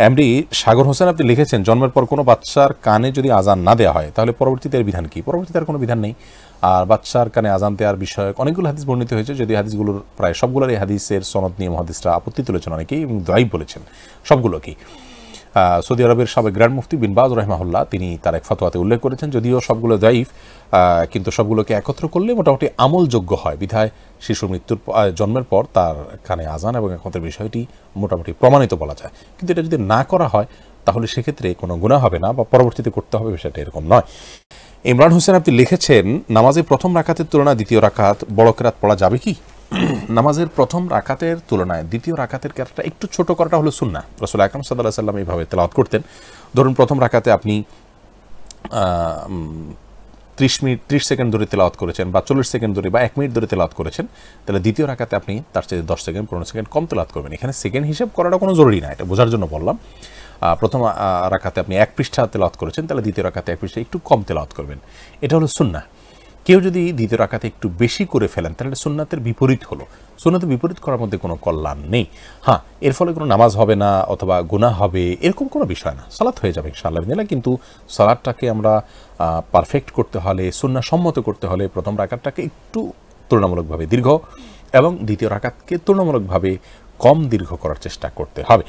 MD সাগর হোসেন আপনি লিখেছেন জন্মের পর কোনো বাচ্চার কানে যদি আজান না দেওয়া হয় তাহলে পরবর্তীতে এর বিধান কি? পরবর্তীতে আর কোনো বিধান নেই। আর বাচ্চার কানে আজান দেওয়ার বিষয়ে অনেকগুলো হাদিস বর্ণিত হয়েছে যদি হাদিসগুলোর প্রায় সবগুলোর এই হাদিসের সনদ নিয়ে মহাদিসরা আপত্তি তুলেছেন অনেকেই এবং দয়াই বলেছেন সবগুলো আহ, সৌদি আরবের সাবেক গ্র্যান্ড মুফতি বিন বাজ রহমাহুল্লাহ, তিনি তার এক ফতোয়াতে উল্লেখ করেছেন, যদিও সবগুলো দায়ীফ কিন্তু সবগুলোকে একত্র করলে মোটামুটি আমলযোগ্য হয়। বিধায় শিশুর মৃত্যুর জন্মের পর তার কানে আজান এবং একত্রের বিষয়টি মোটামুটি প্রমাণিত বলা যায়। কিন্তু এটা যদি না করা হয়, তাহলে সেক্ষেত্রে কোনো গুণা হবে না বা পরবর্তীতে করতে হবে বিষয়টা এরকম নয়। ইমরান হোসেন, আপনি লিখেছেন নামাজে প্রথম রাকাতের তুলনায় দ্বিতীয় রাকাত বড় কেরাত পড়া যাবে কি? নামাজের প্রথম রাকাতের তুলনায় দ্বিতীয় রাকাতের কেরাতটা একটু ছোট করাটা হলো সুন্না রসুল আকরম সাল্লাহ সাল্লাম এইভাবে তেলাওয়াত করতেন। ধরুন প্রথম রাকাতে আপনি ত্রিশ মিনিট, ত্রিশ সেকেন্ড ধরে তেলাওয়াত করেছেন বা চল্লিশ সেকেন্ড ধরে বা এক মিনিট ধরে তেলাওয়াত করেছেন, তাহলে দ্বিতীয় রাকাতে আপনি তার চেয়ে দশ সেকেন্ড, পনেরো সেকেন্ড কম তেলাওয়াত করবেন। এখানে সেকেন্ড হিসেব করাটা কোনো জরুরি না, এটা বোঝার জন্য বললাম। প্রথম রাকাতে আপনি এক পৃষ্ঠা তেলাওয়াত করেছেন, তাহলে দ্বিতীয় রাকাতে এক পৃষ্ঠা একটু কম তেলাওয়াত করবেন। এটা হলো সুন্না কেউ যদি দ্বিতীয় রাকাতে একটু বেশি করে ফেলেন, তাহলে এটা সুন্নাতের বিপরীত হলো। সুন্নাতের বিপরীত করার মধ্যে কোনো কল্যাণ নেই। হ্যাঁ এর ফলে কোনো নামাজ হবে না অথবা গুনাহ হবে, এরকম কোনো বিষয় না। সালাত হয়ে যাবে ইনশাআল্লাহ বিদিনা কিন্তু সালাদটাকে আমরা পারফেক্ট করতে হলে সুন্না সম্মত করতে হলে প্রথম রাকাতটাকে একটু তুলনামূলকভাবে দীর্ঘ এবং দ্বিতীয় রাকাতকে তুলনামূলকভাবে কম দীর্ঘ করার চেষ্টা করতে হবে।